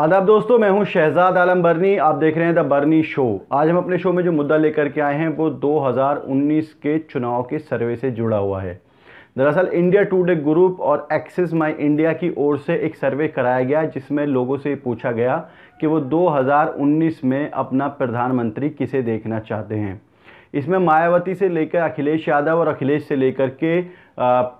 आदाब दोस्तों, मैं हूँ शहजाद आलम बर्नी। आप देख रहे हैं द बर्नी शो। आज हम अपने शो में जो मुद्दा लेकर के आए हैं, वो 2019 के चुनाव के सर्वे से जुड़ा हुआ है। दरअसल, इंडिया टूडे ग्रुप और एक्सिस माई इंडिया की ओर से एक सर्वे कराया गया, जिसमें लोगों से पूछा गया कि वो 2019 में अपना प्रधानमंत्री किसे देखना चाहते हैं। इसमें मायावती से लेकर अखिलेश यादव और अखिलेश से लेकर के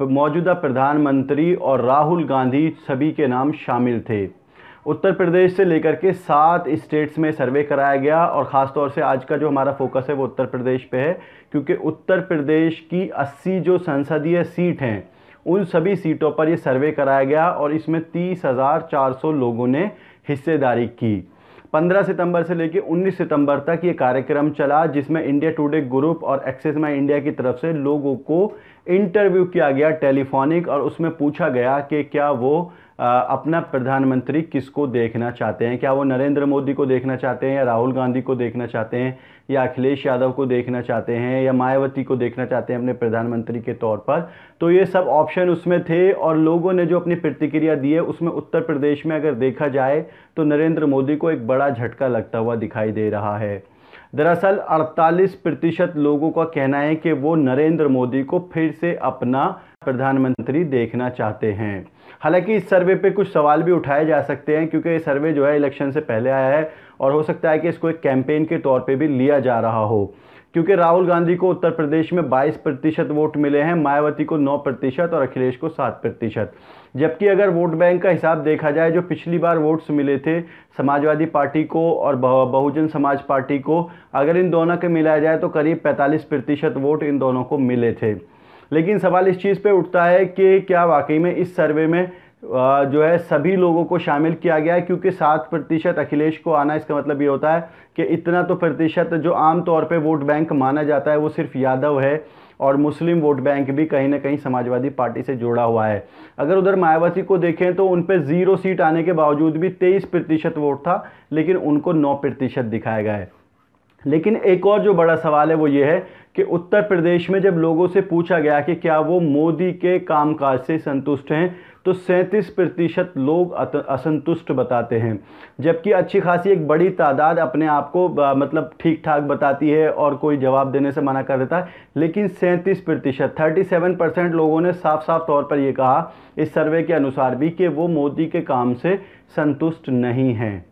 मौजूदा प्रधानमंत्री और राहुल गांधी सभी के नाम शामिल थे। उत्तर प्रदेश से लेकर के सात स्टेट्स में सर्वे कराया गया और ख़ास तौर से आज का जो हमारा फोकस है वो उत्तर प्रदेश पे है, क्योंकि उत्तर प्रदेश की 80 जो संसदीय सीट हैं, उन सभी सीटों पर ये सर्वे कराया गया और इसमें तीस हज़ार चार सौ लोगों ने हिस्सेदारी की। 15 सितंबर से लेकर 19 सितंबर तक ये कार्यक्रम चला, जिसमें इंडिया टुडे ग्रुप और एक्सेस माई इंडिया की तरफ़ से लोगों को इंटरव्यू किया गया टेलीफोनिक और उसमें पूछा गया कि क्या वो अपना प्रधानमंत्री किसको देखना चाहते हैं? क्या वो नरेंद्र मोदी को देखना चाहते हैं या राहुल गांधी को देखना चाहते हैं या अखिलेश यादव को देखना चाहते हैं या मायावती को देखना चाहते हैं अपने प्रधानमंत्री के तौर पर? तो ये सब ऑप्शन उसमें थे और लोगों ने जो अपनी प्रतिक्रिया दी है, उसमें उत्तर प्रदेश में अगर देखा जाए तो नरेंद्र मोदी को एक बड़ा झटका लगता हुआ दिखाई दे रहा है। दरअसल 48 प्रतिशत लोगों का कहना है कि वो नरेंद्र मोदी को फिर से अपना प्रधानमंत्री देखना चाहते हैं। हालाँकि इस सर्वे पे कुछ सवाल भी उठाए जा सकते हैं, क्योंकि ये सर्वे जो है इलेक्शन से पहले आया है और हो सकता है कि इसको एक कैंपेन के तौर पे भी लिया जा रहा हो। क्योंकि राहुल गांधी को उत्तर प्रदेश में 22 प्रतिशत वोट मिले हैं, मायावती को 9 प्रतिशत और अखिलेश को 7 प्रतिशत। जबकि अगर वोट बैंक का हिसाब देखा जाए, जो पिछली बार वोट्स मिले थे, समाजवादी पार्टी को और बहुजन समाज पार्टी को, अगर इन दोनों के मिलाया जाए तो करीब 45 प्रतिशत वोट इन दोनों को मिले थे। लेकिन सवाल इस चीज़ पर उठता है कि क्या वाकई में इस सर्वे में जो है, सभी लोगों को शामिल किया गया है, क्योंकि सात प्रतिशत अखिलेश को आना, इसका मतलब ये होता है कि इतना तो प्रतिशत जो आम तौर पे वोट बैंक माना जाता है, वो सिर्फ़ यादव है और मुस्लिम वोट बैंक भी कहीं ना कहीं समाजवादी पार्टी से जुड़ा हुआ है। अगर उधर मायावती को देखें तो उन पर ज़ीरो सीट आने के बावजूद भी तेईस प्रतिशत वोट था, लेकिन उनको नौ प्रतिशत दिखाया गया है। लेकिन एक और जो बड़ा सवाल है, वो ये है कि उत्तर प्रदेश में जब लोगों से पूछा गया कि क्या वो मोदी के कामकाज से संतुष्ट हैं तो सैंतीस प्रतिशत लोग असंतुष्ट बताते हैं। जबकि अच्छी खासी एक बड़ी तादाद अपने आप को मतलब ठीक ठाक बताती है और कोई जवाब देने से मना कर देता है। लेकिन सैंतीस प्रतिशत थर्टी परसेंट लोगों ने साफ़ साफ़ तौर पर यह कहा, इस सर्वे के अनुसार भी कि वो मोदी के काम से संतुष्ट नहीं हैं।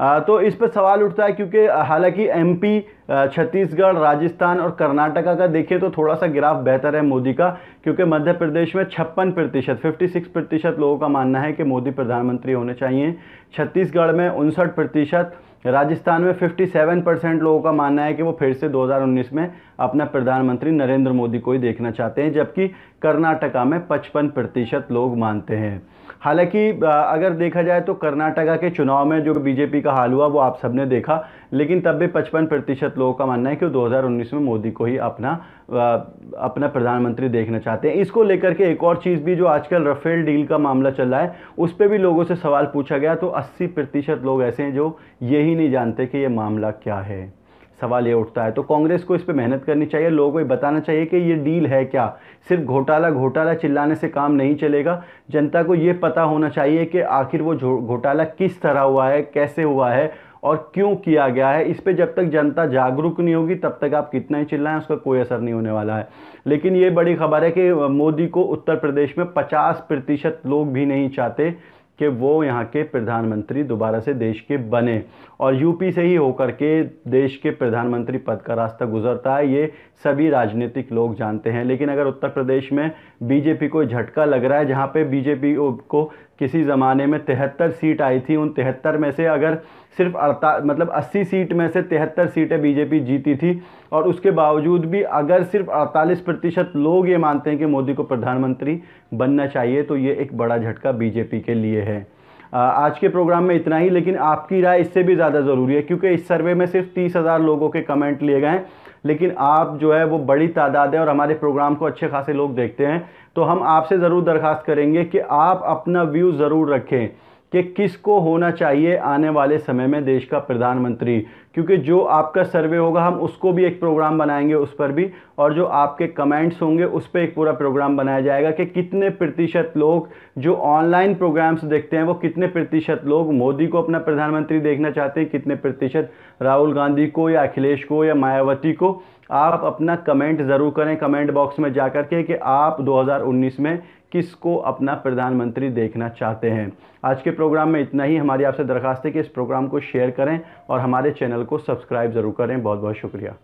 तो इस पर सवाल उठता है क्योंकि हालाँकि एमपी छत्तीसगढ़, राजस्थान और कर्नाटका का देखिए तो थोड़ा सा ग्राफ बेहतर है मोदी का, क्योंकि मध्य प्रदेश में छप्पन प्रतिशत फिफ्टी सिक्स प्रतिशत लोगों का मानना है कि मोदी प्रधानमंत्री होने चाहिए। छत्तीसगढ़ में उनसठ प्रतिशत राजस्थान में 57 परसेंट लोगों का मानना है कि वो फिर से 2019 में अपना प्रधानमंत्री नरेंद्र मोदी को ही देखना चाहते हैं, जबकि कर्नाटका में 55 प्रतिशत लोग मानते हैं। हालाँकि अगर देखा जाए तो कर्नाटका के चुनाव में जो बीजेपी का हाल हुआ, वो आप सबने देखा, लेकिन तब भी 55 प्रतिशत लोगों का मानना है कि वो 2019 में मोदी को ही अपना अपना प्रधानमंत्री देखना चाहते हैं। इसको लेकर के एक और चीज़ भी जो आजकल रफेल डील का मामला चल रहा है, उस पर भी लोगों से सवाल पूछा गया तो 80 प्रतिशत लोग ऐसे हैं जो यही नहीं जानते कि ये मामला क्या है। सवाल ये उठता है तो कांग्रेस को इस पर मेहनत करनी चाहिए, लोगों को बताना चाहिए कि ये डील है क्या। सिर्फ़ घोटाला घोटाला चिल्लाने से काम नहीं चलेगा, जनता को ये पता होना चाहिए कि आखिर वो घोटाला किस तरह हुआ है, कैसे हुआ है और क्यों किया गया है। इस पर जब तक जनता जागरूक नहीं होगी, तब तक आप कितना ही चिल्लाएँ, उसका कोई असर नहीं होने वाला है। लेकिन ये बड़ी खबर है कि मोदी को उत्तर प्रदेश में 50 प्रतिशत लोग भी नहीं चाहते। कि वो यहाँ के प्रधानमंत्री दोबारा से देश के बने। और यूपी से ही होकर के देश के प्रधानमंत्री पद का रास्ता गुजरता है, ये सभी राजनीतिक लोग जानते हैं। लेकिन अगर उत्तर प्रदेश में बीजेपी को झटका लग रहा है, जहाँ पे बीजेपी को किसी ज़माने में तिहत्तर सीट आई थी, उन तिहत्तर में से अगर सिर्फ़ अड़ता मतलब अस्सी सीट में से तिहत्तर सीटें बीजेपी जीती थी, और उसके बावजूद भी अगर सिर्फ़ अड़तालीस प्रतिशत लोग ये मानते हैं कि मोदी को प्रधानमंत्री बनना चाहिए तो ये एक बड़ा झटका बीजेपी के लिए है। आज के प्रोग्राम में इतना ही, लेकिन आपकी राय इससे भी ज़्यादा ज़रूरी है, क्योंकि इस सर्वे में सिर्फ़ तीस हज़ार लोगों के कमेंट लिए गए लेकिन आप जो है वो बड़ी तादाद है और हमारे प्रोग्राम को अच्छे खासे लोग देखते हैं। तो हम आपसे ज़रूर दरख्वास्त करेंगे कि आप अपना व्यू ज़रूर रखें। कि किसको होना चाहिए आने वाले समय में देश का प्रधानमंत्री? क्योंकि जो आपका सर्वे होगा, हम उसको भी एक प्रोग्राम बनाएँगे उस पर भी, और जो आपके कमेंट्स होंगे, उस पर एक पूरा प्रोग्राम बनाया जाएगा कि कितने प्रतिशत लोग जो ऑनलाइन प्रोग्राम्स देखते हैं, वो कितने प्रतिशत लोग मोदी को अपना प्रधानमंत्री देखना चाहते हैं, कितने प्रतिशत राहुल गांधी को या अखिलेश को या मायावती को? आप अपना कमेंट ज़रूर करें, कमेंट बॉक्स में जा कर के कि आप 2019 में किसको अपना प्रधानमंत्री देखना चाहते हैं? आज के प्रोग्राम में इतना ही। हमारी आपसे दरखास्त है कि इस प्रोग्राम को शेयर करें और हमारे चैनल को सब्सक्राइब ज़रूर करें। बहुत बहुत शुक्रिया।